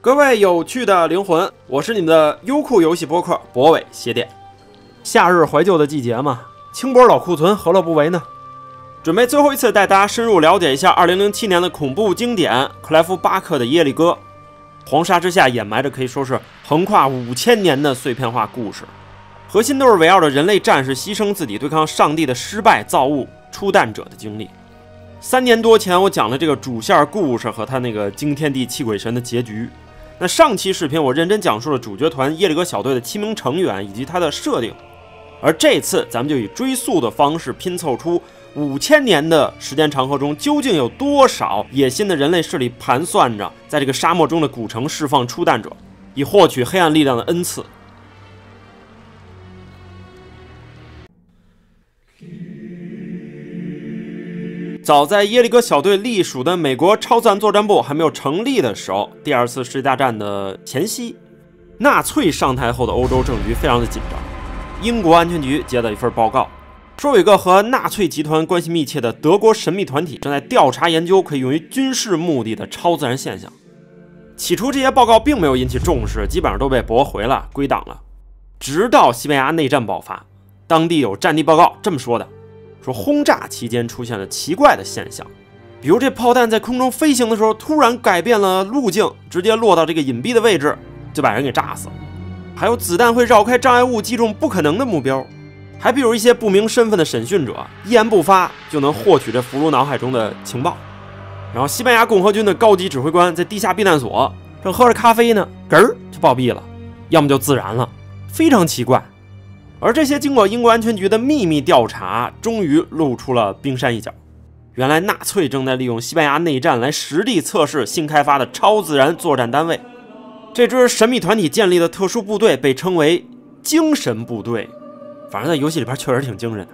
各位有趣的灵魂，我是你们的优酷游戏播客博伟鞋店。夏日怀旧的季节嘛，轻薄老库存何乐不为呢？准备最后一次带大家深入了解一下2007年的恐怖经典克莱夫巴克的《耶利哥》。黄沙之下掩埋着可以说是横跨五千年的碎片化故事，核心都是围绕着人类战士牺牲自己对抗上帝的失败造物出蛋者的经历。三年多前，我讲了这个主线故事和他那个惊天地泣鬼神的结局。那上期视频我认真讲述了主角团耶利哥小队的七名成员以及他的设定，而这次咱们就以追溯的方式拼凑出五千年的时间长河中究竟有多少野心的人类势力盘算着在这个沙漠中的古城释放出弹者，以获取黑暗力量的恩赐。早在耶利哥小队隶属的美国超自然作战部还没有成立的时候，第二次世界大战的前夕，纳粹上台后的欧洲政局非常的紧张。英国安全局接到一份报告，说有一个和纳粹集团关系密切的德国神秘团体正在调查研究可以用于军事目的的超自然现象。起初这些报告并没有引起重视，基本上都被驳回了，归档了。直到西班牙内战爆发，当地有战地报告这么说的。说轰炸期间出现了奇怪的现象，比如这炮弹在空中飞行的时候突然改变了路径，直接落到这个隐蔽的位置，就把人给炸死了。还有子弹会绕开障碍物击中不可能的目标，还比如一些不明身份的审讯者一言不发就能获取这俘虏脑海中的情报。然后西班牙共和军的高级指挥官在地下避难所正喝着咖啡呢，嗝儿就暴毙了，要么就自燃了，非常奇怪。而这些经过英国安全局的秘密调查，终于露出了冰山一角。原来纳粹正在利用西班牙内战来实地测试新开发的超自然作战单位。这支神秘团体建立的特殊部队被称为“精神部队”，反正在游戏里边确实挺精神的。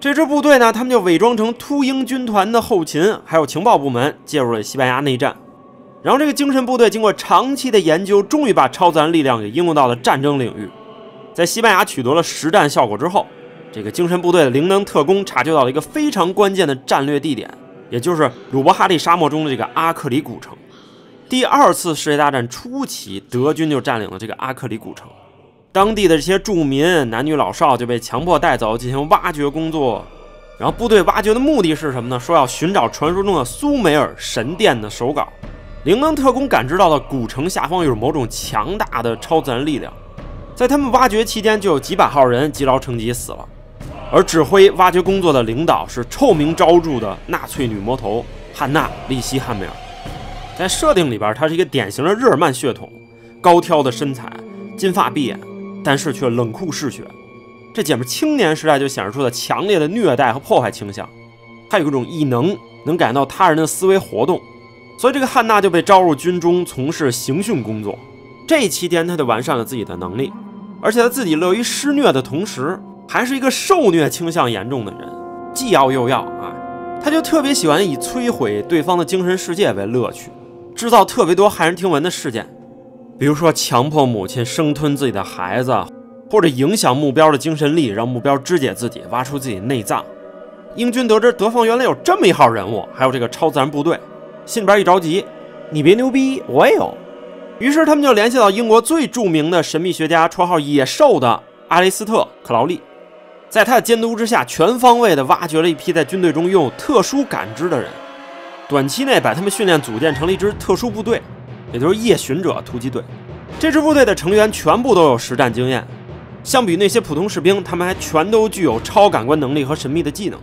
这支部队呢，他们就伪装成秃鹰军团的后勤，还有情报部门，介入了西班牙内战。然后这个精神部队经过长期的研究，终于把超自然力量给应用到了战争领域。在西班牙取得了实战效果之后，这个精神部队的灵能特工察觉到了一个非常关键的战略地点，也就是鲁伯哈利沙漠中的这个阿克里古城。第二次世界大战初期，德军就占领了这个阿克里古城，当地的这些住民男女老少就被强迫带走进行挖掘工作。然后部队挖掘的目的是什么呢？说要寻找传说中的苏美尔神殿的手稿。灵能特工感知到了古城下方有某种强大的超自然力量。在他们挖掘期间，就有几百号人积劳成疾死了，而指挥挖掘工作的领导是臭名昭著的纳粹女魔头汉娜·利希汉梅尔。在设定里边，她是一个典型的日耳曼血统，高挑的身材，金发碧眼，但是却冷酷嗜血。这姐们青年时代就显示出了强烈的虐待和破坏倾向，还有一种异能，能感到他人的思维活动，所以这个汉娜就被招入军中从事刑讯工作。这期间，他就完善了自己的能力。而且他自己乐于施虐的同时，还是一个受虐倾向严重的人，既要又要啊！他就特别喜欢以摧毁对方的精神世界为乐趣，制造特别多骇人听闻的事件，比如说强迫母亲生吞自己的孩子，或者影响目标的精神力，让目标肢解自己，挖出自己内脏。英军得知德方原来有这么一号人物，还有这个超自然部队，心里边一着急，你别牛逼，我也有。于是他们就联系到英国最著名的神秘学家，绰号“野兽”的阿雷斯特·克劳利，在他的监督之下，全方位地挖掘了一批在军队中拥有特殊感知的人，短期内把他们训练组建成了一支特殊部队，也就是夜巡者突击队。这支部队的成员全部都有实战经验，相比那些普通士兵，他们还全都具有超感官能力和神秘的技能。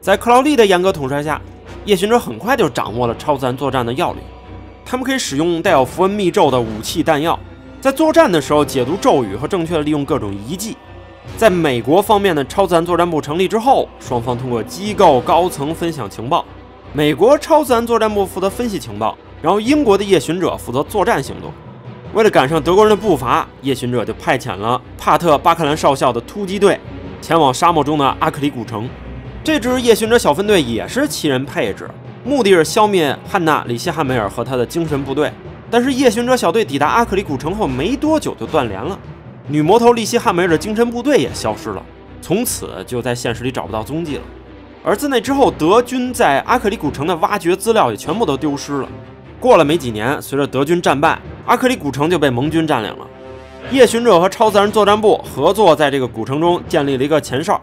在克劳利的严格统帅下，夜巡者很快就掌握了超自然作战的要领。他们可以使用带有符文密咒的武器弹药，在作战的时候解读咒语和正确的利用各种遗迹。在美国方面的超自然作战部成立之后，双方通过机构高层分享情报。美国超自然作战部负责分析情报，然后英国的夜巡者负责作战行动。为了赶上德国人的步伐，夜巡者就派遣了帕特·巴克兰少校的突击队前往沙漠中的阿克里古城。这支夜巡者小分队也是七人配置。目的是消灭汉娜·里希汉梅尔和他的精神部队，但是夜巡者小队抵达阿克里古城后没多久就断联了，女魔头利希汉梅尔的精神部队也消失了，从此就在现实里找不到踪迹了。而自那之后，德军在阿克里古城的挖掘资料也全部都丢失了。过了没几年，随着德军战败，阿克里古城就被盟军占领了。夜巡者和超自然作战部合作，在这个古城中建立了一个前哨，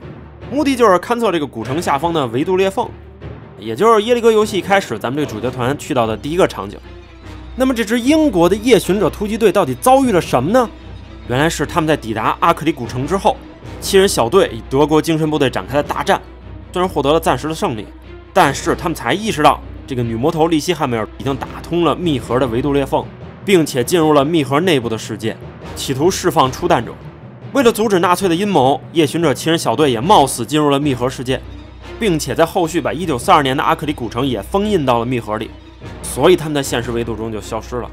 目的就是勘测这个古城下方的维度裂缝，也就是耶利哥游戏一开始咱们这个主角团去到的第一个场景。那么这支英国的夜巡者突击队到底遭遇了什么呢？原来是他们在抵达阿克里古城之后，七人小队与德国精神部队展开了大战，虽然获得了暂时的胜利，但是他们才意识到这个女魔头利希汉梅尔已经打通了密盒的维度裂缝，并且进入了密盒内部的世界。企图释放初弹者，为了阻止纳粹的阴谋，夜巡者七人小队也冒死进入了密盒世界，并且在后续把1942年的阿克里古城也封印到了密盒里，所以他们在现实维度中就消失了。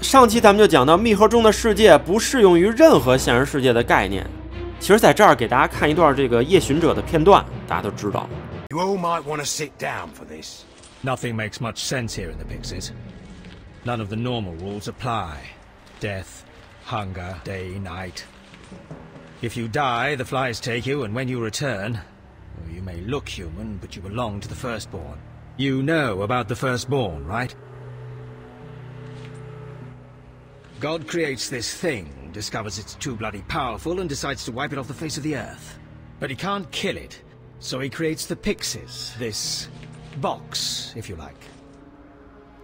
上期咱们就讲到，密盒中的世界不适用于任何现实世界的概念。其实，在这儿给大家看一段这个夜巡者的片段，大家都知道。You all might want to sit down for this. Nothing makes much sense here in the Pixies. None of the normal rules apply. Death, hunger, day, night. If you die, the flies take you, and when you return, you may look human, but you belong to the firstborn. You know about the firstborn, right? God creates this thing, discovers it's too bloody powerful, and decides to wipe it off the face of the earth. But he can't kill it, so he creates the Pixies, this box, if you like.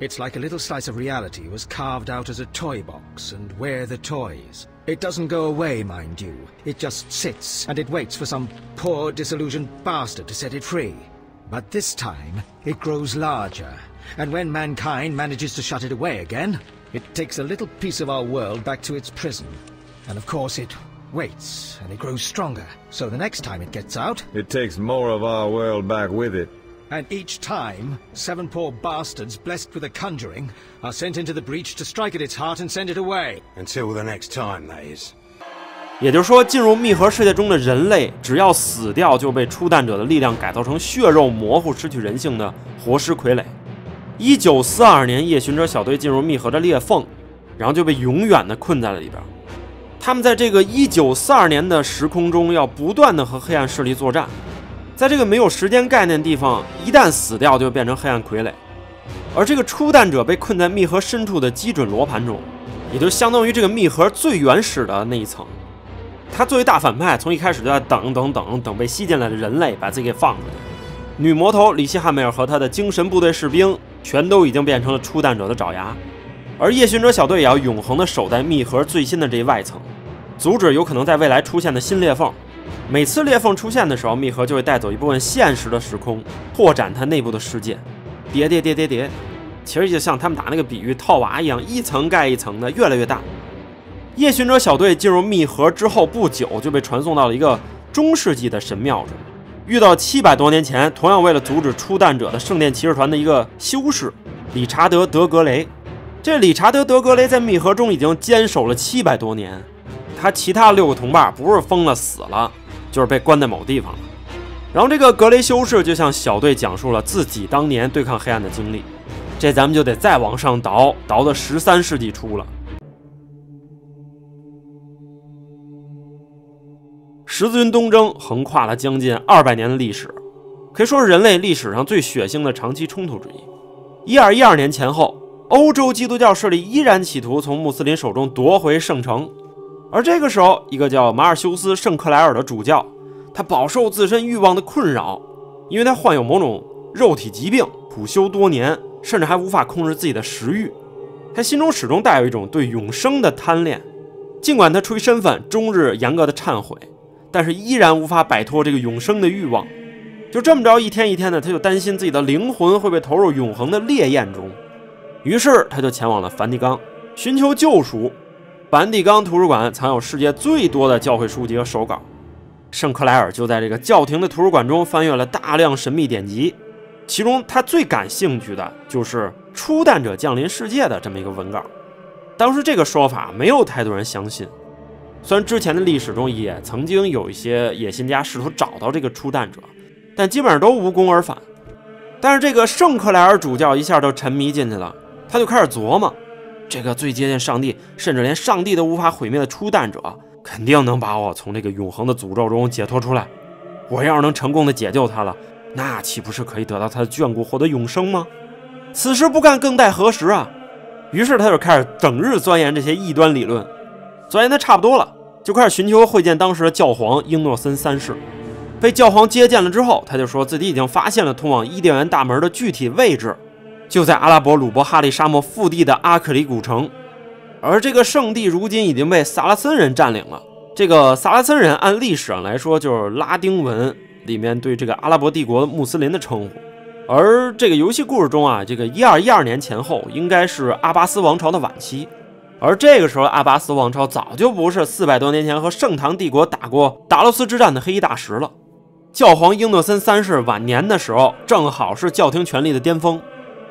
It's like a little slice of reality was carved out as a toy box, and we're the toys. It doesn't go away, mind you. It just sits, and it waits for some poor, disillusioned bastard to set it free. But this time, it grows larger, and when mankind manages to shut it away again, it takes a little piece of our world back to its prison. And of course, it waits, and it grows stronger. So the next time it gets out, It takes more of our world back with it. And each time, seven poor bastards blessed with a conjuring are sent into the breach to strike at its heart and send it away. Until the next time, that is. 也就是说，进入密盒世界中的人类，只要死掉，就被出弹者的力量改造成血肉模糊、失去人性的活尸傀儡。一九四二年，夜巡者小队进入密盒的裂缝，然后就被永远的困在了里边。他们在这个一九四二年的时空中，要不断的和黑暗势力作战。在这个没有时间概念的地方，一旦死掉，就变成黑暗傀儡。而这个初弹者被困在密盒深处的基准罗盘中，也就相当于这个密盒最原始的那一层。他作为大反派，从一开始就在等等等等被吸进来的人类把自己给放出去。女魔头里希汉梅尔和他的精神部队士兵全都已经变成了初弹者的爪牙，而夜巡者小队也要永恒的守在密盒最新的这一外层，阻止有可能在未来出现的新裂缝。每次裂缝出现的时候，密盒就会带走一部分现实的时空，拓展它内部的世界，叠叠叠叠叠。其实就像他们打那个比喻套娃一样，一层盖一层的，越来越大。夜巡者小队进入密盒之后不久，就被传送到了一个中世纪的神庙中，遇到七百多年前同样为了阻止初弹者的圣殿骑士团的一个修士理查德·德格雷。这理查德·德格雷在密盒中已经坚守了七百多年，他其他六个同伴不是疯了死了，就是被关在某地方了。然后这个格雷修士就向小队讲述了自己当年对抗黑暗的经历，这咱们就得再往上倒，倒到十三世纪初了。十字军东征横跨了将近二百年的历史，可以说是人类历史上最血腥的长期冲突之一。一二一二年前后，欧洲基督教势力依然企图从穆斯林手中夺回圣城，而这个时候，一个叫马尔修斯·圣克莱尔的主教，他饱受自身欲望的困扰，因为他患有某种肉体疾病，苦修多年，甚至还无法控制自己的食欲。他心中始终带有一种对永生的贪恋，尽管他出于身份终日严格的忏悔。但是依然无法摆脱这个永生的欲望，就这么着，一天一天的，他就担心自己的灵魂会被投入永恒的烈焰中，于是他就前往了梵蒂冈，寻求救赎。梵蒂冈图书馆藏有世界最多的教会书籍和手稿，圣克莱尔就在这个教廷的图书馆中翻阅了大量神秘典籍，其中他最感兴趣的就是初诞者降临世界的这么一个文稿。当时这个说法没有太多人相信。虽然之前的历史中也曾经有一些野心家试图找到这个初诞者，但基本上都无功而返。但是这个圣克莱尔主教一下就沉迷进去了，他就开始琢磨：这个最接近上帝，甚至连上帝都无法毁灭的初弹者，肯定能把我从这个永恒的诅咒中解脱出来。我要是能成功的解救他了，那岂不是可以得到他的眷顾，获得永生吗？此时不干更待何时啊！于是他就开始整日钻研这些异端理论，钻研的差不多了，就开始寻求会见当时的教皇英诺森三世。被教皇接见了之后，他就说自己已经发现了通往伊甸园大门的具体位置，就在阿拉伯鲁伯哈利沙漠腹地的阿克里古城。而这个圣地如今已经被萨拉森人占领了。这个萨拉森人按历史上来说，就是拉丁文里面对这个阿拉伯帝国穆斯林的称呼。而这个游戏故事中啊，这个一二一二年前后应该是阿巴斯王朝的晚期，而这个时候阿巴斯王朝早就不是四百多年前和盛唐帝国打过达罗斯之战的黑衣大石了。教皇英诺森三世晚年的时候，正好是教廷权力的巅峰。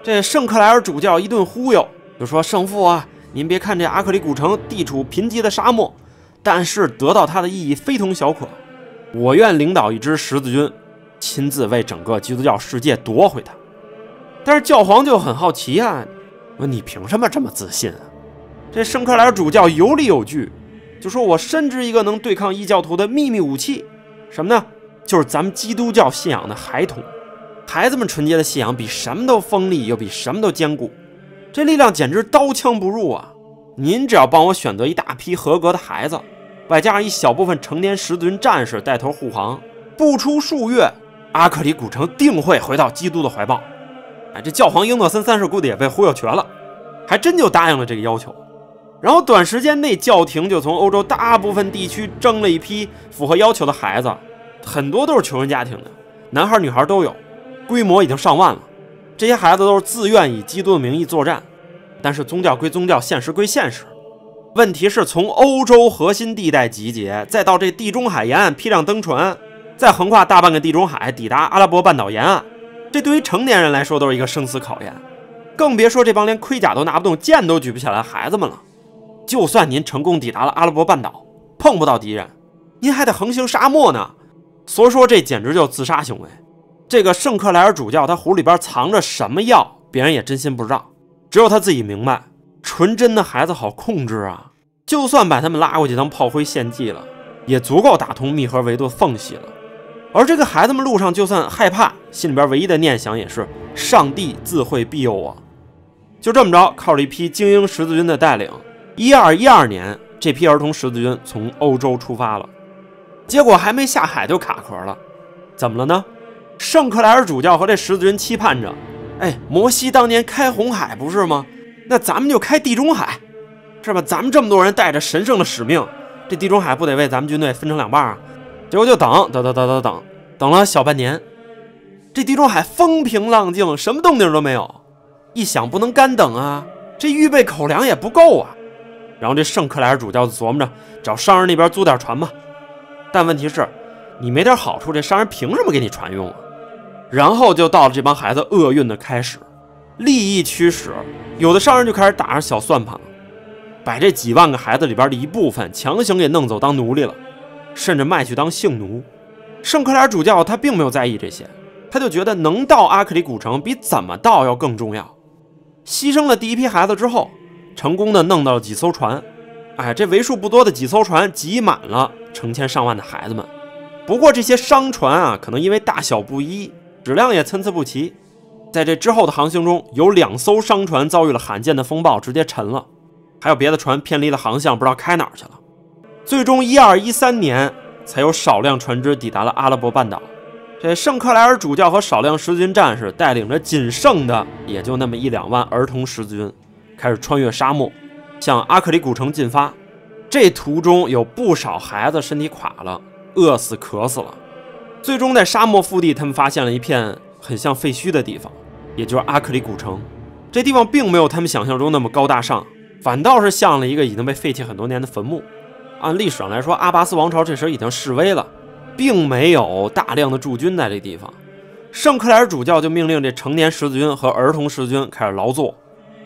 这圣克莱尔主教一顿忽悠，就说：“圣父啊，您别看这阿克里古城地处贫瘠的沙漠，但是得到它的意义非同小可。我愿领导一支十字军。”亲自为整个基督教世界夺回它，但是教皇就很好奇啊，问你凭什么这么自信啊？这圣克莱尔主教有理有据，就说我深知一个能对抗异教徒的秘密武器，什么呢？就是咱们基督教信仰的孩童，孩子们纯洁的信仰比什么都锋利，又比什么都坚固，这力量简直刀枪不入啊！您只要帮我选择一大批合格的孩子，外加上一小部分成年十字军战士带头护航，不出数月。阿克里古城定会回到基督的怀抱。哎，这教皇英诺森三世估计也被忽悠瘸了，还真就答应了这个要求。然后短时间内，教廷就从欧洲大部分地区征了一批符合要求的孩子，很多都是穷人家庭的，男孩女孩都有，规模已经上万了。这些孩子都是自愿以基督的名义作战，但是宗教归宗教，现实归现实。问题是从欧洲核心地带集结，再到这地中海沿岸批量登船。再横跨大半个地中海，抵达阿拉伯半岛沿岸，这对于成年人来说都是一个生死考验，更别说这帮连盔甲都拿不动、剑都举不起来的孩子们了。就算您成功抵达了阿拉伯半岛，碰不到敌人，您还得横行沙漠呢。所以说，这简直就自杀行为。这个圣克莱尔主教他壶里边藏着什么药，别人也真心不知道，只有他自己明白。纯真的孩子好控制啊，就算把他们拉过去当炮灰献祭了，也足够打通密合维度缝隙了。而这个孩子们路上就算害怕，心里边唯一的念想也是上帝自会庇佑我。就这么着，靠着一批精英十字军的带领，一二一二年，这批儿童十字军从欧洲出发了。结果还没下海就卡壳了，怎么了呢？圣克莱尔主教和这十字军期盼着，哎，摩西当年开红海不是吗？那咱们就开地中海，是吧？咱们这么多人带着神圣的使命，这地中海不得为咱们军队分成两半啊？结果就等等等等等等，等了小半年，这地中海风平浪静，什么动静都没有。一想不能干等啊，这预备口粮也不够啊。然后这圣克莱尔主教就琢磨着找商人那边租点船吧。但问题是，你没点好处，这商人凭什么给你船用啊？然后就到了这帮孩子厄运的开始，利益驱使，有的商人就开始打上小算盘了，把这几万个孩子里边的一部分强行给弄走当奴隶了。甚至卖去当性奴，圣克莱主教他并没有在意这些，他就觉得能到阿克里古城比怎么到要更重要。牺牲了第一批孩子之后，成功的弄到了几艘船，哎，这为数不多的几艘船挤满了成千上万的孩子们。不过这些商船啊，可能因为大小不一，质量也参差不齐，在这之后的航行中，有两艘商船遭遇了罕见的风暴，直接沉了，还有别的船偏离了航向，不知道开哪儿去了。最终，一二一三年才有少量船只抵达了阿拉伯半岛。这圣克莱尔主教和少量十字军战士带领着仅剩的也就那么一两万儿童十字军，开始穿越沙漠，向阿克里古城进发。这途中有不少孩子身体垮了，饿死、渴死了。最终在沙漠腹地，他们发现了一片很像废墟的地方，也就是阿克里古城。这地方并没有他们想象中那么高大上，反倒是像了一个已经被废弃很多年的坟墓。按历史上来说，阿巴斯王朝这时候已经示威了，并没有大量的驻军在这地方。圣克莱尔主教就命令这成年十字军和儿童十字军开始劳作，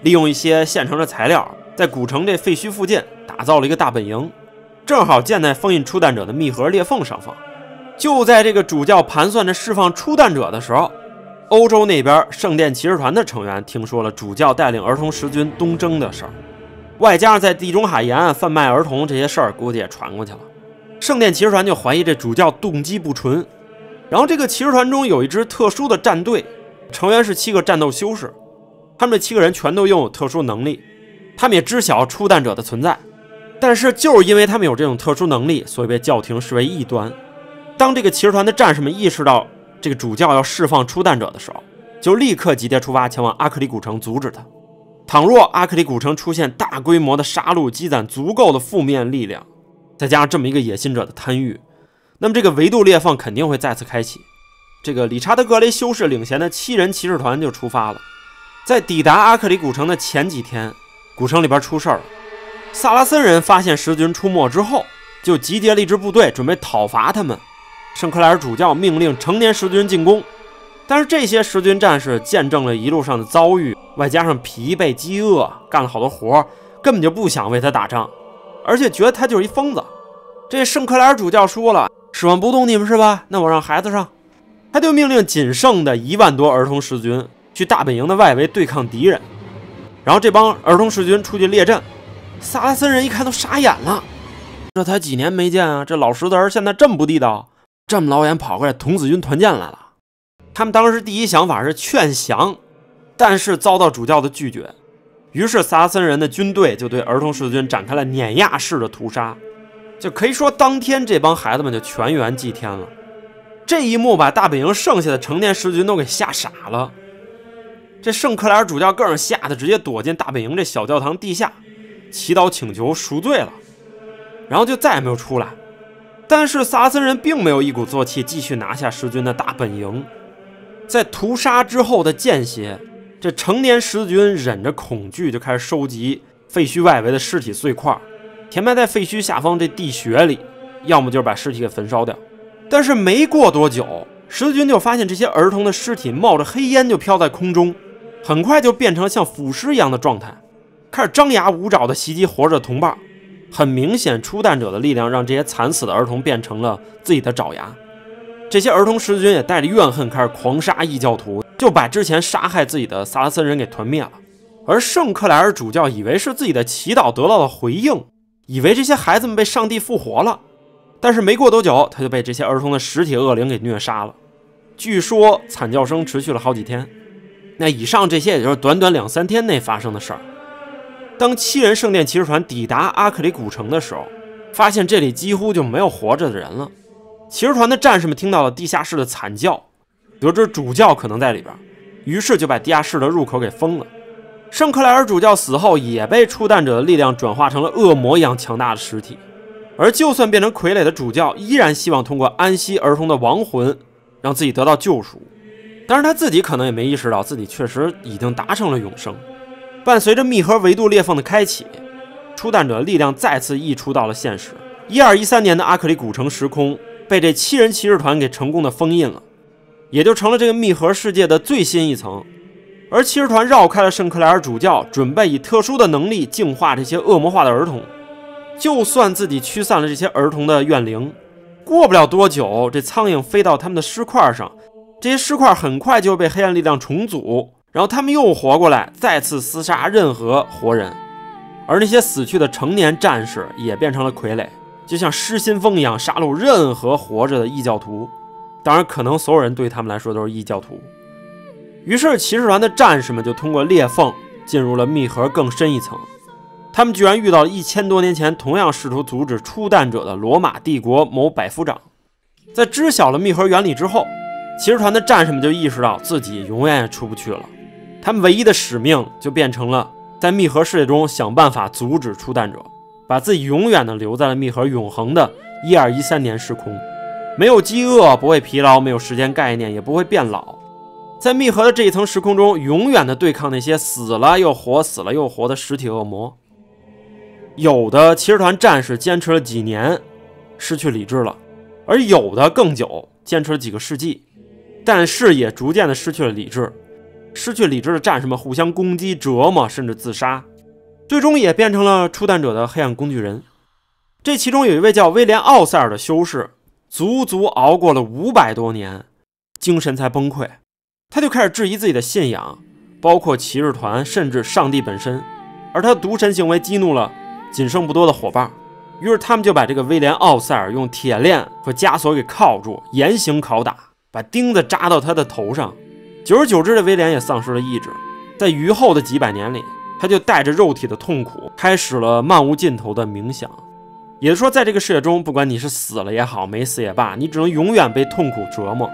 利用一些现成的材料，在古城这废墟附近打造了一个大本营，正好建在封印初弹者的密盒裂缝上方。就在这个主教盘算着释放初弹者的时候，欧洲那边圣殿骑士团的成员听说了主教带领儿童十军东征的事儿。外加上在地中海沿岸贩卖儿童这些事儿，估计也传过去了。圣殿骑士团就怀疑这主教动机不纯。然后这个骑士团中有一支特殊的战队，成员是七个战斗修士，他们这七个人全都拥有特殊能力，他们也知晓初诞者的存在，但是就是因为他们有这种特殊能力，所以被教廷视为异端。当这个骑士团的战士们意识到这个主教要释放初诞者的时候，就立刻集结出发前往阿克里古城阻止他。倘若阿克里古城出现大规模的杀戮，积攒足够的负面力量，再加上这么一个野心者的贪欲，那么这个维度裂缝肯定会再次开启。这个理查德·格雷修士领衔的七人骑士团就出发了。在抵达阿克里古城的前几天，古城里边出事儿了。萨拉森人发现十字军出没之后，就集结了一支部队，准备讨伐他们。圣克莱尔主教命令成年十字军进攻，但是这些十字军战士见证了一路上的遭遇，外加上疲惫、饥饿，干了好多活，根本就不想为他打仗，而且觉得他就是一疯子。这圣克莱尔主教说了：“使唤不动你们是吧？那我让孩子上。”他就命令仅剩的一万多儿童十字军去大本营的外围对抗敌人。然后这帮儿童十字军出去列阵，萨拉森人一看都傻眼了，这才几年没见啊，这老石子儿现在这么不地道。这么老远跑过来童子军团建来了，他们当时第一想法是劝降，但是遭到主教的拒绝。于是萨拉森人的军队就对儿童十字军展开了碾压式的屠杀，就可以说当天这帮孩子们就全员祭天了。这一幕把大本营剩下的成年十字军都给吓傻了。这圣克莱尔主教更是吓得直接躲进大本营这小教堂地下，祈祷请求赎罪了，然后就再也没有出来。但是萨森人并没有一鼓作气继续拿下十军的大本营，在屠杀之后的间歇，这成年十字军忍着恐惧就开始收集废墟外围的尸体碎块，填埋在废墟下方这地穴里，要么就是把尸体给焚烧掉。但是没过多久，十字军就发现这些儿童的尸体冒着黑烟就飘在空中，很快就变成了像腐尸一样的状态，开始张牙舞爪地袭击活着的同伴。很明显，初诞者的力量让这些惨死的儿童变成了自己的爪牙。这些儿童十字军也带着怨恨开始狂杀异教徒，就把之前杀害自己的萨拉森人给团灭了。而圣克莱尔主教以为是自己的祈祷得到了回应，以为这些孩子们被上帝复活了。但是没过多久，他就被这些儿童的实体恶灵给虐杀了。据说惨叫声持续了好几天。那以上这些也就是短短两三天内发生的事儿。当七人圣殿骑士团抵达阿克里古城的时候，发现这里几乎就没有活着的人了。骑士团的战士们听到了地下室的惨叫，得知主教可能在里边，于是就把地下室的入口给封了。圣克莱尔主教死后，也被初诞者的力量转化成了恶魔一样强大的尸体。而就算变成傀儡的主教，依然希望通过安息儿童的亡魂，让自己得到救赎。但是他自己可能也没意识到，自己确实已经达成了永生。伴随着密盒维度裂缝的开启，初诞者的力量再次溢出到了现实。一二一三年的阿克里古城时空被这七人骑士团给成功的封印了，也就成了这个密盒世界的最新一层。而骑士团绕开了圣克莱尔主教，准备以特殊的能力净化这些恶魔化的儿童。就算自己驱散了这些儿童的怨灵，过不了多久，这苍蝇飞到他们的尸块上，这些尸块很快就会被黑暗力量重组。然后他们又活过来，再次厮杀任何活人，而那些死去的成年战士也变成了傀儡，就像失心疯一样杀戮任何活着的异教徒。当然，可能所有人对他们来说都是异教徒。于是，骑士团的战士们就通过裂缝进入了密盒更深一层。他们居然遇到了一千多年前同样试图阻止出蛋者的罗马帝国某百夫长。在知晓了密盒原理之后，骑士团的战士们就意识到自己永远也出不去了。他们唯一的使命就变成了在密盒世界中想办法阻止出蛋者，把自己永远的留在了密盒永恒的一二一三年时空，没有饥饿，不会疲劳，没有时间概念，也不会变老，在密盒的这一层时空中，永远的对抗那些死了又活、死了又活的实体恶魔。有的骑士团战士坚持了几年，失去理智了，而有的更久，坚持了几个世纪，但是也逐渐的失去了理智。失去理智的战士们互相攻击、折磨，甚至自杀，最终也变成了初诞者的黑暗工具人。这其中有一位叫威廉·奥塞尔的修士，足足熬过了五百多年，精神才崩溃。他就开始质疑自己的信仰，包括骑士团，甚至上帝本身。而他的独神行为激怒了仅剩不多的伙伴，于是他们就把这个威廉·奥塞尔用铁链和枷锁给铐住，严刑拷打，把钉子扎到他的头上。久而久之，这威廉也丧失了意志。在余后的几百年里，他就带着肉体的痛苦，开始了漫无尽头的冥想。也就是说，在这个世界中，不管你是死了也好，没死也罢，你只能永远被痛苦折磨。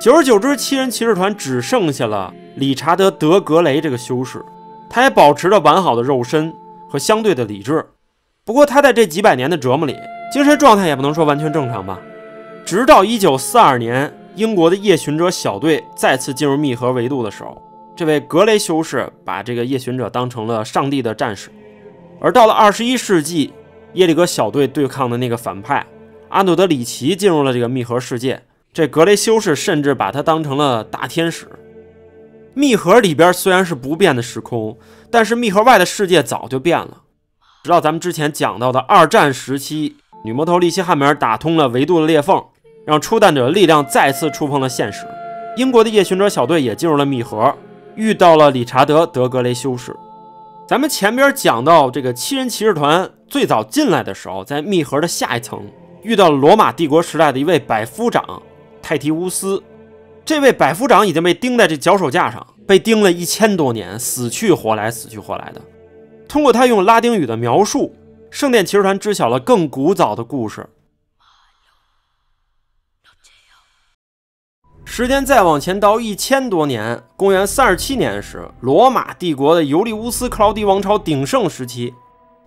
久而久之，七人骑士团只剩下了理查德·德格雷这个修士，他也保持着完好的肉身和相对的理智。不过，他在这几百年的折磨里，精神状态也不能说完全正常吧。直到1942年，英国的夜巡者小队再次进入密盒维度的时候，这位格雷修士把这个夜巡者当成了上帝的战士。而到了21世纪，耶利哥小队对抗的那个反派阿努德里奇进入了这个密盒世界。这格雷修士甚至把他当成了大天使。密盒里边虽然是不变的时空，但是密盒外的世界早就变了。直到咱们之前讲到的二战时期，女魔头利希汉梅尔打通了维度的裂缝，让初弹者的力量再次触碰了现实。英国的夜巡者小队也进入了密盒，遇到了理查德·德格雷修士。咱们前边讲到这个七人骑士团最早进来的时候，在密盒的下一层遇到了罗马帝国时代的一位百夫长。泰提乌斯，这位百夫长已经被钉在这脚手架上，被钉了一千多年，死去活来，死去活来的。通过他用拉丁语的描述，圣殿骑士团知晓了更古早的故事。时间再往前倒一千多年，公元三十七年时，罗马帝国的尤利乌斯·克劳狄王朝鼎盛时期，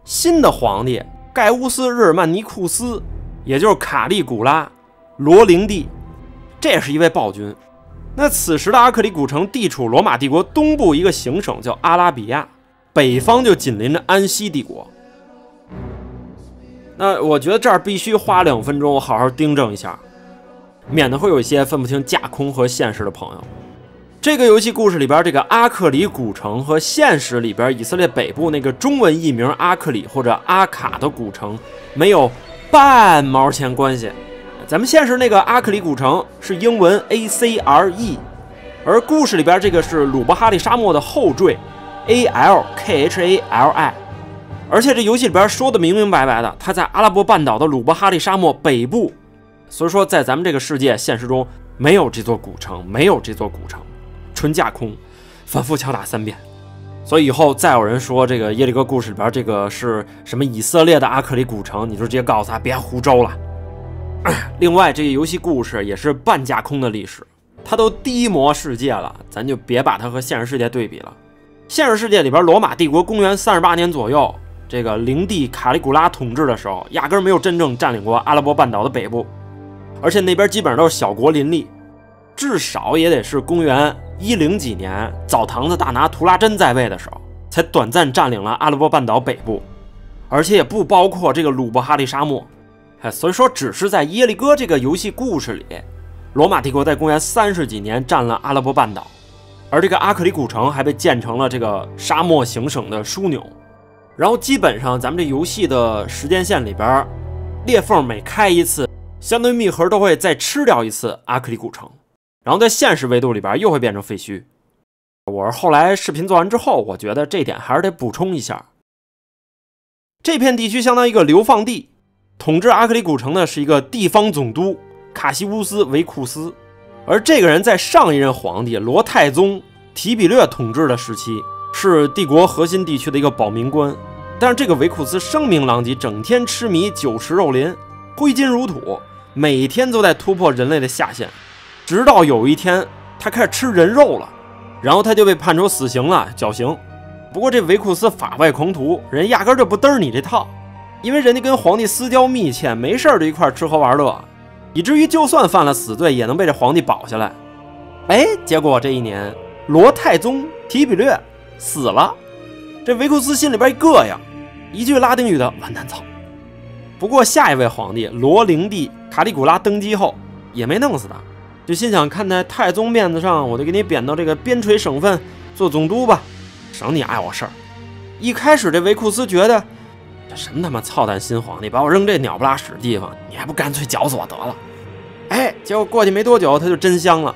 新的皇帝盖乌斯·日耳曼尼库斯，也就是卡利古拉·罗灵帝。这是一位暴君。那此时的阿克里古城地处罗马帝国东部一个行省，叫阿拉比亚，北方就紧邻着安息帝国。那我觉得这儿必须花两分钟，我好好订正一下，免得会有一些分不清架空和现实的朋友。这个游戏故事里边，这个阿克里古城和现实里边以色列北部那个中文译名阿克里或者阿卡的古城没有半毛钱关系。咱们现实那个阿克里古城是英文 A C R E，而故事里边这个是鲁伯哈利沙漠的后缀 A L K H A L I，而且这游戏里边说的明明白白的，它在阿拉伯半岛的鲁伯哈利沙漠北部，所以说在咱们这个世界现实中没有这座古城，没有这座古城，纯架空，反复敲打三遍。所以以后再有人说这个耶利哥故事里边这个是什么以色列的阿克里古城，你就直接告诉他别胡诌了。另外，这个游戏故事也是半架空的历史，它都低魔世界了，咱就别把它和现实世界对比了。现实世界里边，罗马帝国公元三十八年左右，这个灵帝卡利古拉统治的时候，压根没有真正占领过阿拉伯半岛的北部，而且那边基本上都是小国林立，至少也得是公元一零几年，澡堂子大拿图拉真在位的时候，才短暂占领了阿拉伯半岛北部，而且也不包括这个鲁布哈利沙漠。哎，所以说，只是在耶利哥这个游戏故事里，罗马帝国在公元三十几年占了阿拉伯半岛，而这个阿克里古城还被建成了这个沙漠行省的枢纽。然后，基本上咱们这游戏的时间线里边，裂缝每开一次，相当于密盒都会再吃掉一次阿克里古城，然后在现实维度里边又会变成废墟。我是后来视频做完之后，我觉得这点还是得补充一下。这片地区相当于一个流放地。统治阿克里古城的是一个地方总督卡西乌斯·维库斯，而这个人在上一任皇帝罗太宗提比略统治的时期是帝国核心地区的一个保民官。但是这个维库斯声名狼藉，整天痴迷酒池肉林，挥金如土，每天都在突破人类的下限。直到有一天，他开始吃人肉了，然后他就被判处死刑了，绞刑。不过这维库斯法外狂徒，人压根就不嘚你这套。因为人家跟皇帝私交密切，没事儿就一块吃喝玩乐，以至于就算犯了死罪，也能被这皇帝保下来。哎，结果这一年，罗太宗提比略死了，这维库斯心里边一膈应，一句拉丁语的完蛋操。不过下一位皇帝罗灵帝卡里古拉登基后，也没弄死他，就心想看在太宗面子上，我就给你贬到这个边陲省份做总督吧，省你碍我事儿。一开始这维库斯觉得。这什么他妈操蛋新皇帝，把我扔这鸟不拉屎地方，你还不干脆绞死我得了？哎，结果过去没多久，他就真香了，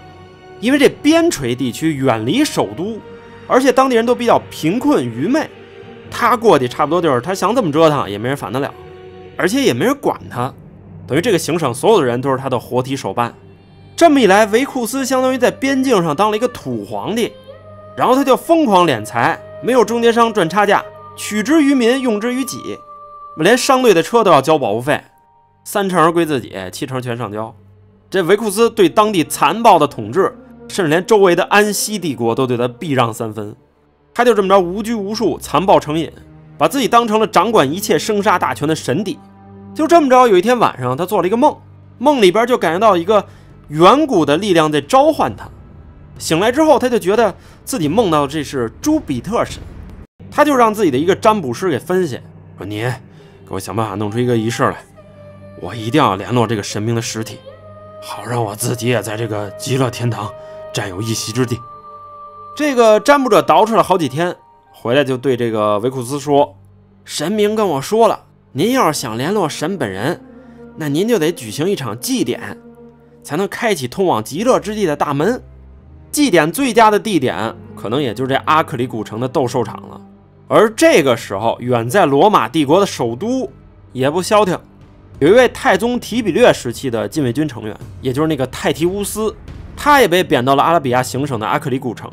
因为这边陲地区远离首都，而且当地人都比较贫困愚昧，他过去差不多就是他想怎么折腾也没人反得了，而且也没人管他，等于这个行省所有的人都是他的活体手办。这么一来，维库斯相当于在边境上当了一个土皇帝，然后他就疯狂敛财，没有中间商赚差价，取之于民，用之于己，连商队的车都要交保护费，三成归自己，七成全上交。这维库斯对当地残暴的统治，甚至连周围的安息帝国都对他避让三分。他就这么着无拘无束、残暴成瘾，把自己当成了掌管一切生杀大权的神帝。就这么着，有一天晚上，他做了一个梦，梦里边就感觉到一个远古的力量在召唤他。醒来之后，他就觉得自己梦到这是朱比特神，他就让自己的一个占卜师给分析，说：“你给我想办法弄出一个仪式来，我一定要联络这个神明的实体，好让我自己也在这个极乐天堂占有一席之地。”这个占卜者捯饬了好几天，回来就对这个维库斯说：“神明跟我说了，您要是想联络神本人，那您就得举行一场祭典，才能开启通往极乐之地的大门。祭典最佳的地点，可能也就是这阿克里古城的斗兽场了。而这个时候，远在罗马帝国的首都也不消停，有一位太宗提比略时期的禁卫军成员，也就是那个泰提乌斯，他也被贬到了阿拉比亚行省的阿克里古城。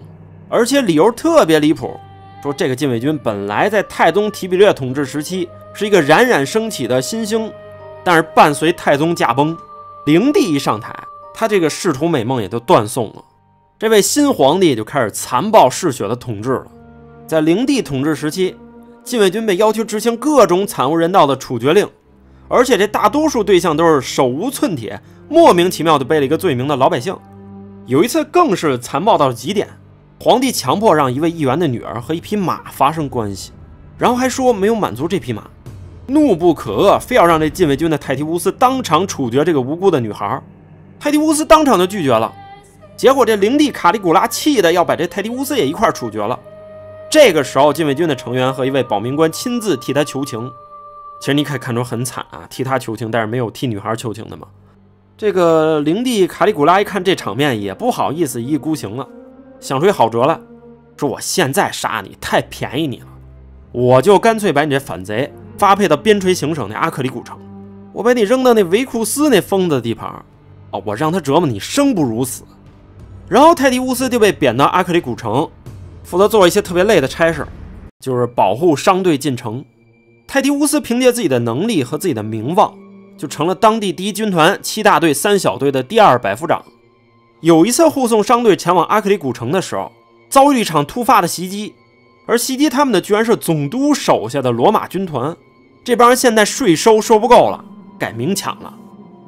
而且理由特别离谱，说这个禁卫军本来在太宗提比略统治时期是一个冉冉升起的新星，但是伴随太宗驾崩，灵帝一上台，他这个仕途美梦也就断送了。这位新皇帝就开始残暴嗜血的统治了。在灵帝统治时期，禁卫军被要求执行各种惨无人道的处决令，而且这大多数对象都是手无寸铁、莫名其妙的背了一个罪名的老百姓。有一次更是残暴到了极点。皇帝强迫让一位议员的女儿和一匹马发生关系，然后还说没有满足这匹马，怒不可遏，非要让这禁卫军的泰提乌斯当场处决这个无辜的女孩。泰提乌斯当场就拒绝了，结果这灵帝卡利古拉气的要把这泰提乌斯也一块处决了。这个时候，禁卫军的成员和一位保民官亲自替他求情。其实你可以看出很惨啊，替他求情，但是没有替女孩求情的嘛。这个灵帝卡利古拉一看这场面，也不好意思一意孤行了。想出一好辙来，说我现在杀你太便宜你了，我就干脆把你这反贼发配到边陲行省那阿克里古城，我把你扔到那维库斯那疯子的地盘，哦，我让他折磨你生不如死。然后泰迪乌斯就被贬到阿克里古城，负责做一些特别累的差事，就是保护商队进城。泰迪乌斯凭借自己的能力和自己的名望，就成了当地第一军团七大队三小队的第二百夫长。有一次护送商队前往阿克里古城的时候，遭遇一场突发的袭击，而袭击他们的居然是总督手下的罗马军团。这帮人现在税收收不够了，改明抢了。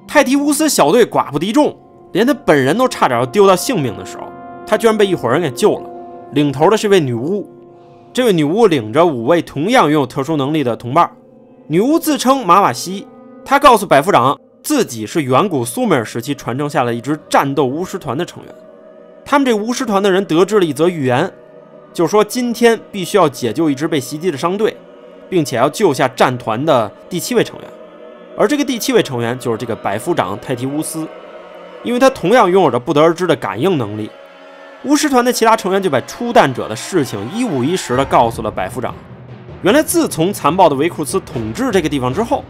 泰迪乌斯小队寡不敌众，连他本人都差点要丢掉性命的时候，他居然被一伙人给救了。领头的是位女巫，这位女巫领着五位同样拥有特殊能力的同伴。女巫自称马瓦西，她告诉百夫长。自己是远古苏美尔时期传承下来一支战斗巫师团的成员。他们这巫师团的人得知了一则预言，就说今天必须要解救一支被袭击的商队，并且要救下战团的第七位成员。而这个第七位成员就是这个百夫长泰提乌斯，因为他同样拥有着不得而知的感应能力。巫师团的其他成员就把出弹者的事情一五一十地告诉了百夫长。原来，自从残暴的维库斯统治这个地方之后。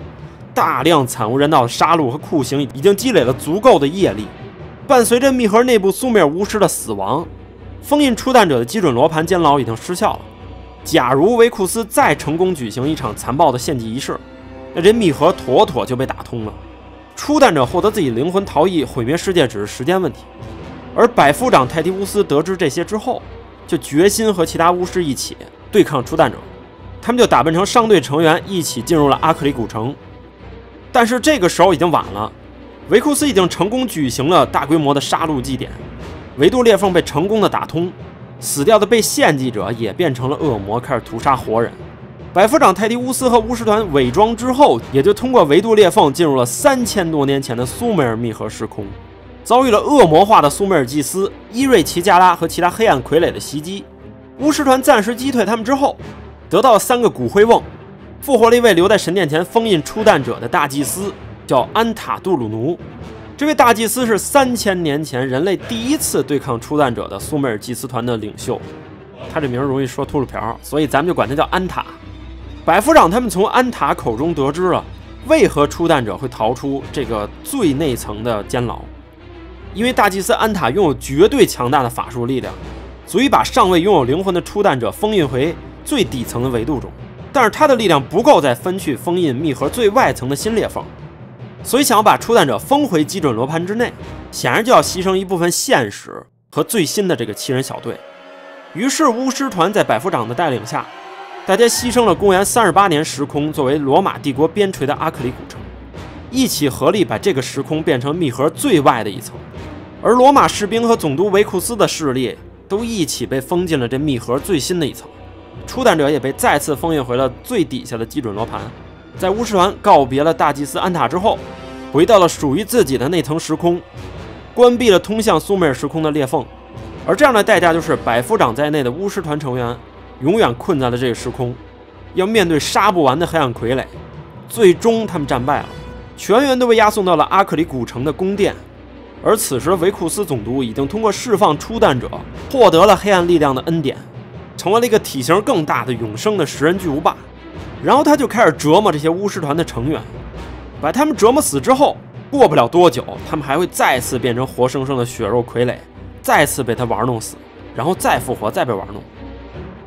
大量惨无人道的杀戮和酷刑已经积累了足够的业力，伴随着密盒内部苏美尔巫师的死亡，封印初弹者的基准罗盘监牢已经失效了。假如维库斯再成功举行一场残暴的献祭仪式，那这密盒妥妥就被打通了。初弹者获得自己灵魂逃逸，毁灭世界只是时间问题。而百夫长泰迪乌斯得知这些之后，就决心和其他巫师一起对抗初弹者。他们就打扮成商队成员，一起进入了阿克里古城。但是这个时候已经晚了，维库斯已经成功举行了大规模的杀戮祭典，维度裂缝被成功的打通，死掉的被献祭者也变成了恶魔，开始屠杀活人。百夫长泰迪乌斯和巫师团伪装之后，也就通过维度裂缝进入了三千多年前的苏美尔密合时空，遭遇了恶魔化的苏美尔祭司伊瑞奇加拉和其他黑暗傀儡的袭击。巫师团暂时击退他们之后，得到了三个骨灰瓮。复活了一位留在神殿前封印初弹者的大祭司，叫安塔杜鲁奴。这位大祭司是三千年前人类第一次对抗初战者的苏美尔祭司团的领袖。他这名容易说秃噜瓢，所以咱们就管他叫安塔。百夫长他们从安塔口中得知了为何初战者会逃出这个最内层的监牢，因为大祭司安塔拥有绝对强大的法术力量，足以把尚未拥有灵魂的初诞者封印回最底层的维度中。但是他的力量不够再分去封印密盒最外层的新裂缝，所以想要把初诞者封回基准罗盘之内，显然就要牺牲一部分现实和最新的这个七人小队。于是巫师团在百夫长的带领下，大家牺牲了公元三十八年时空作为罗马帝国边陲的阿克里古城，一起合力把这个时空变成密盒最外的一层。而罗马士兵和总督维库斯的势力都一起被封进了这密盒最新的一层。初诞者也被再次封印回了最底下的基准罗盘，在巫师团告别了大祭司安塔之后，回到了属于自己的那层时空，关闭了通向苏美尔时空的裂缝，而这样的代价就是百夫长在内的巫师团成员永远困在了这个时空，要面对杀不完的黑暗傀儡。最终，他们战败了，全员都被押送到了阿克里古城的宫殿，而此时维库斯总督已经通过释放初诞者，获得了黑暗力量的恩典。成为了一个体型更大的永生的食人巨无霸，然后他就开始折磨这些巫师团的成员，把他们折磨死之后，过不了多久，他们还会再次变成活生生的血肉傀儡，再次被他玩弄死，然后再复活，再被玩弄。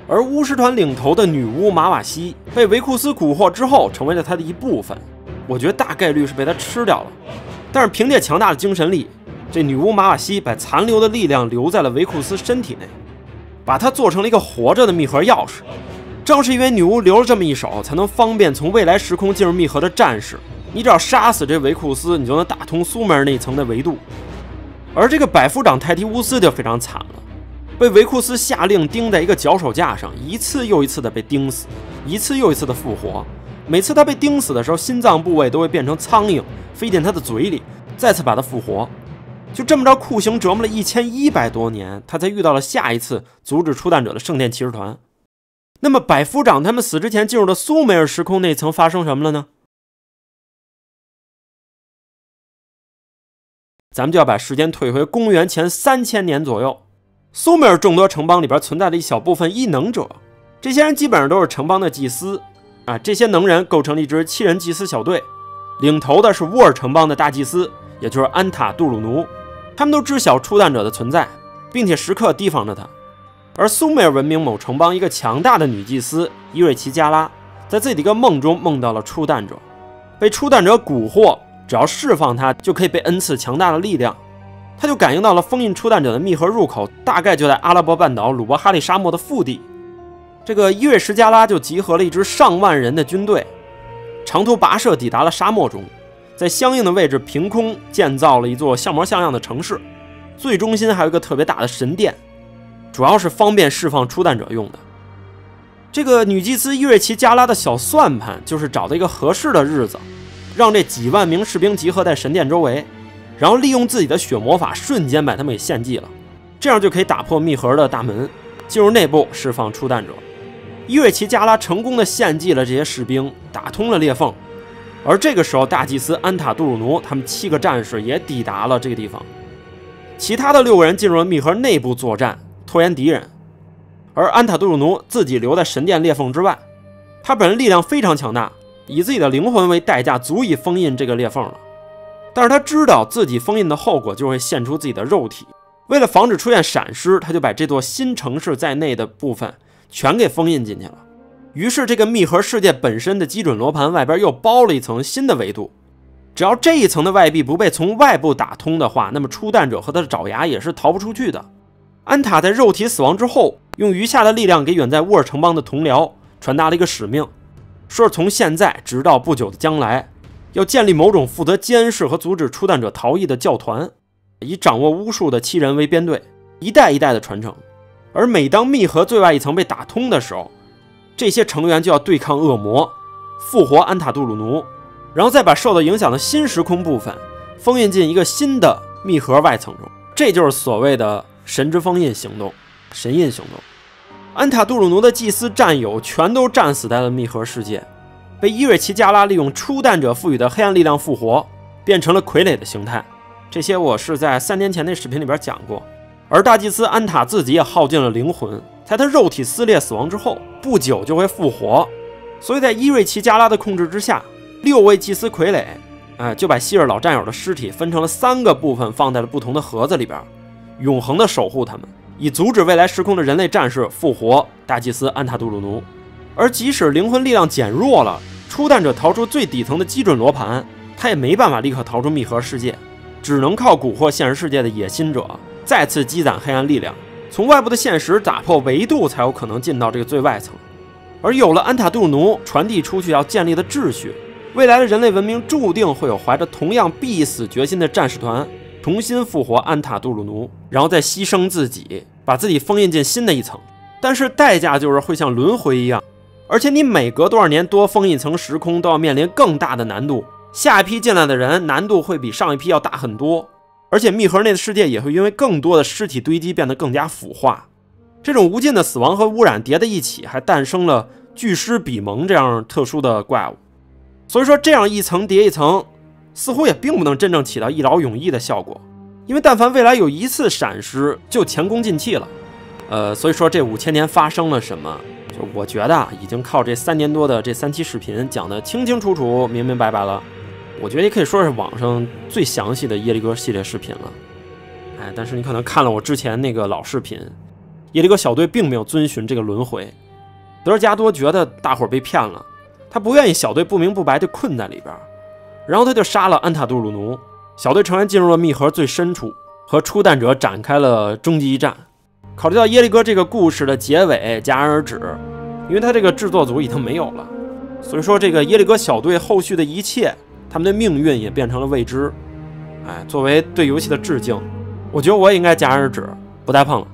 而巫师团领头的女巫马瓦西被维库斯蛊惑之后，成为了他的一部分。我觉得大概率是被他吃掉了，但是凭借强大的精神力，这女巫马瓦西把残留的力量留在了维库斯身体内。把它做成了一个活着的密盒钥匙，正是因为女巫留了这么一手，才能方便从未来时空进入密盒的战士。你只要杀死这维库斯，你就能打通苏美尔那层的维度。而这个百夫长泰提乌斯就非常惨了，被维库斯下令钉在一个脚手架上，一次又一次的被钉死，一次又一次的复活。每次他被钉死的时候，心脏部位都会变成苍蝇飞进他的嘴里，再次把他复活。就这么着酷刑折磨了一千一百多年，他才遇到了下一次阻止出蛋者的圣殿骑士团。那么百夫长他们死之前进入的苏美尔时空那层发生什么了呢？咱们就要把时间退回公元前三千年左右。苏美尔众多城邦里边存在着一小部分异能者，这些人基本上都是城邦的祭司啊。这些能人构成了一支七人祭司小队，领头的是乌尔城邦的大祭司，也就是安塔杜鲁奴。他们都知晓初诞者的存在，并且时刻提防着他。而苏美尔文明某城邦一个强大的女祭司伊瑞奇加拉，在自己的一个梦中梦到了初诞者，被初诞者蛊惑，只要释放他，就可以被恩赐强大的力量。他就感应到了封印初诞者的密盒入口，大概就在阿拉伯半岛鲁伯哈利沙漠的腹地。这个伊瑞什加拉就集合了一支上万人的军队，长途跋涉抵达了沙漠中。在相应的位置凭空建造了一座像模像样的城市，最中心还有一个特别大的神殿，主要是方便释放初诞者用的。这个女祭司伊瑞奇加拉的小算盘就是找到一个合适的日子，让这几万名士兵集合在神殿周围，然后利用自己的血魔法瞬间把他们给献祭了，这样就可以打破密盒的大门，进入内部释放初诞者。伊瑞奇加拉成功的献祭了这些士兵，打通了裂缝。而这个时候，大祭司安塔杜鲁奴他们七个战士也抵达了这个地方，其他的六个人进入了密盒内部作战，拖延敌人，而安塔杜鲁奴自己留在神殿裂缝之外。他本人力量非常强大，以自己的灵魂为代价，足以封印这个裂缝了。但是他知道自己封印的后果就会献出自己的肉体，为了防止出现闪失，他就把这座新城市在内的部分全给封印进去了。于是，这个密盒世界本身的基准罗盘外边又包了一层新的维度。只要这一层的外壁不被从外部打通的话，那么初诞者和他的爪牙也是逃不出去的。安塔在肉体死亡之后，用余下的力量给远在沃尔城邦的同僚传达了一个使命，说是从现在直到不久的将来，要建立某种负责监视和阻止初诞者逃逸的教团，以掌握巫术的七人为编队，一代一代的传承。而每当密盒最外一层被打通的时候，这些成员就要对抗恶魔，复活安塔杜鲁奴，然后再把受到影响的新时空部分封印进一个新的密盒外层中。这就是所谓的神之封印行动、神印行动。安塔杜鲁奴的祭司战友全都战死在了密盒世界，被伊瑞奇加拉利用初诞者赋予的黑暗力量复活，变成了傀儡的形态。这些我是在三年前那视频里边讲过。而大祭司安塔自己也耗尽了灵魂。在他肉体撕裂死亡之后，不久就会复活，所以在伊瑞奇加拉的控制之下，六位祭司傀儡，哎，就把昔日老战友的尸体分成了三个部分，放在了不同的盒子里边，永恒的守护他们，以阻止未来时空的人类战士复活大祭司安塔杜鲁奴。而即使灵魂力量减弱了，初弹者逃出最底层的基准罗盘，他也没办法立刻逃出密盒世界，只能靠蛊惑现实世界的野心者再次积攒黑暗力量，从外部的现实打破维度，才有可能进到这个最外层。而有了安塔杜鲁奴传递出去要建立的秩序，未来的人类文明注定会有怀着同样必死决心的战士团重新复活安塔杜鲁奴，然后再牺牲自己，把自己封印进新的一层。但是代价就是会像轮回一样。而且你每隔多少年多封一层时空，都要面临更大的难度。下一批进来的人难度会比上一批要大很多，而且密盒内的世界也会因为更多的尸体堆积变得更加腐化。这种无尽的死亡和污染叠在一起，还诞生了巨尸比蒙这样特殊的怪物。所以说，这样一层叠一层，似乎也并不能真正起到一劳永逸的效果。因为但凡未来有一次闪失，就前功尽弃了。呃，所以说这五千年发生了什么？就我觉得啊，已经靠这三年多的这三期视频讲得清清楚楚、明明白白了。我觉得也可以说是网上最详细的耶利哥系列视频了。哎，但是你可能看了我之前那个老视频，耶利哥小队并没有遵循这个轮回。德尔加多觉得大伙儿被骗了，他不愿意小队不明不白就困在里边，然后他就杀了安塔杜鲁奴。小队成员进入了密盒最深处，和初弹者展开了终极一战。考虑到耶利哥这个故事的结尾戛然而止，因为他这个制作组已经没有了，所以说这个耶利哥小队后续的一切，他们的命运也变成了未知。哎，作为对游戏的致敬，我觉得我也应该戛然而止，不带碰了。